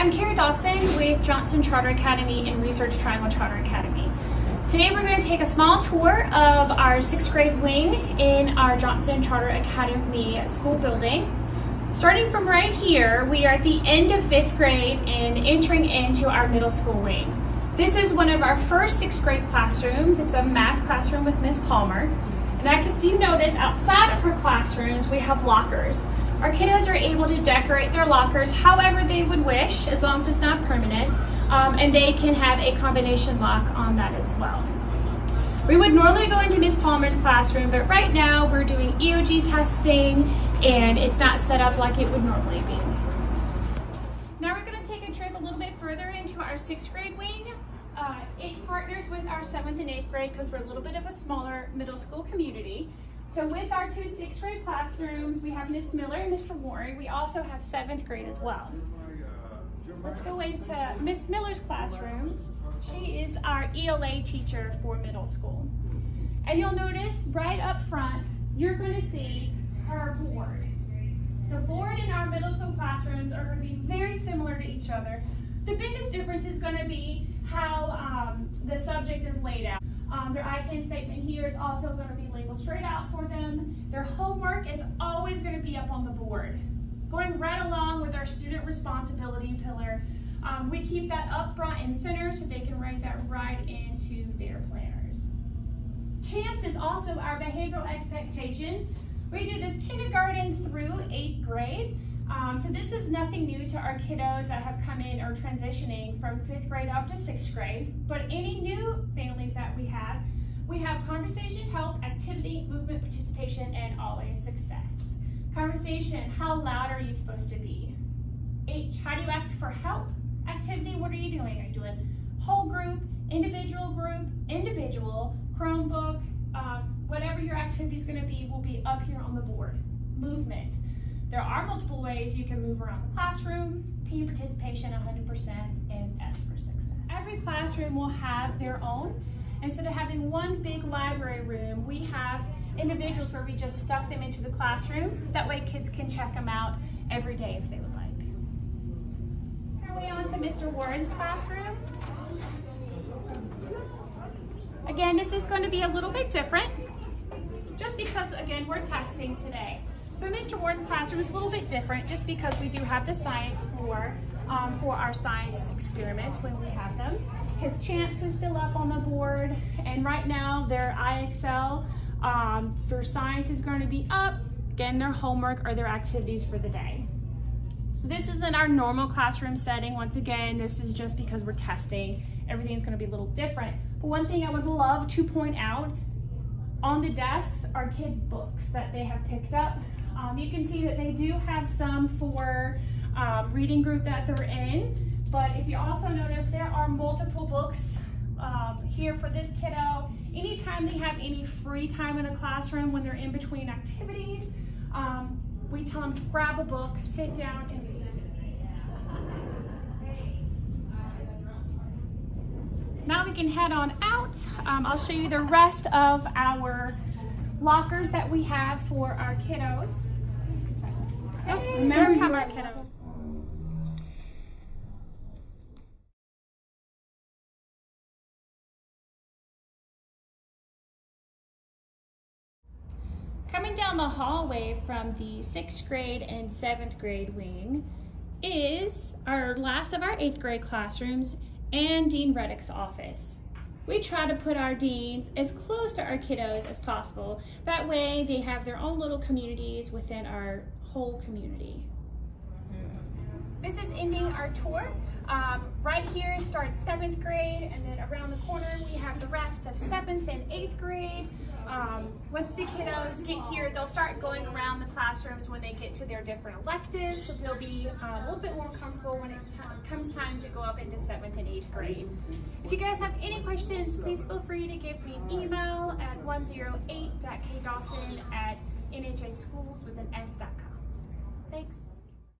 I'm Kara Dawson with Johnston Charter Academy and Research Triangle Charter Academy. Today we're going to take a small tour of our sixth grade wing in our Johnston Charter Academy school building. Starting from right here, we are at the end of fifth grade and entering into our middle school wing. This is one of our first sixth grade classrooms. It's a math classroom with Ms. Palmer. And as you notice, outside of her classrooms, we have lockers. Our kiddos are able to decorate their lockers however they would wish, as long as it's not permanent, um, and they can have a combination lock on that as well. We would normally go into Ms. Palmer's classroom, but right now we're doing EOG testing and it's not set up like it would normally be. Now we're gonna take a trip a little bit further into our sixth grade wing. Uh, it partners with our seventh and eighth grade because we're a little bit of a smaller middle school community. So with our two sixth grade classrooms, we have Miss Miller and Mr. Warren. We also have seventh grade as well. Let's go into Miss Miller's classroom. She is our ELA teacher for middle school. And you'll notice right up front, you're gonna see her board. The board in our middle school classrooms are gonna be very similar to each other. The biggest difference is gonna be how um, the subject is laid out. Um, their I-CAN statement here is also going to be straight out for them. Their homework is always going to be up on the board. Going right along with our student responsibility pillar, um, we keep that up front and center so they can write that right into their planners. CHAMPS is also our behavioral expectations. We do this kindergarten through eighth grade. Um, so this is nothing new to our kiddos that have come in or transitioning from fifth grade up to sixth grade, but any new families that we have, we have conversation, help, activity, movement, participation, and always success. Conversation, how loud are you supposed to be? H, how do you ask for help? Activity, what are you doing? Are you doing whole group, individual group, individual, Chromebook, uh, whatever your activity is gonna be will be up here on the board. Movement. There are multiple ways you can move around the classroom, P participation 100%, and S for success. Every classroom will have their own. Instead of having one big library room, we have individuals where we just stuff them into the classroom. That way kids can check them out every day if they would like. Here we on to Mr. Warren's classroom. Again, this is going to be a little bit different just because, again, we're testing today. So Mr. Ward's classroom is a little bit different just because we do have the science for, um, for our science experiments when we have them. His champs is still up on the board and right now their IXL um, for science is going to be up. Again, their homework or their activities for the day. So this isn't our normal classroom setting. Once again, this is just because we're testing. Everything's gonna be a little different. But one thing I would love to point out, on the desks are kid books that they have picked up um, you can see that they do have some for um, reading group that they're in, but if you also notice, there are multiple books um, here for this kiddo. Anytime they have any free time in a classroom when they're in between activities, um, we tell them to grab a book, sit down, and Now we can head on out. Um, I'll show you the rest of our lockers that we have for our kiddos. Oh, remember how our kiddos. Coming down the hallway from the sixth grade and seventh grade wing is our last of our eighth grade classrooms and Dean Reddick's office we try to put our deans as close to our kiddos as possible. That way they have their own little communities within our whole community. This is ending our tour. Um, right here starts seventh grade and then around the corner we have the rest of seventh and eighth grade. Um, once the kiddos get here, they'll start going around the classrooms when they get to their different electives, so they'll be uh, a little bit more comfortable when it comes time to go up into seventh and eighth grade. If you guys have any questions, please feel free to give me an email at 108.kdawson at nhschools with an s.com. Thanks.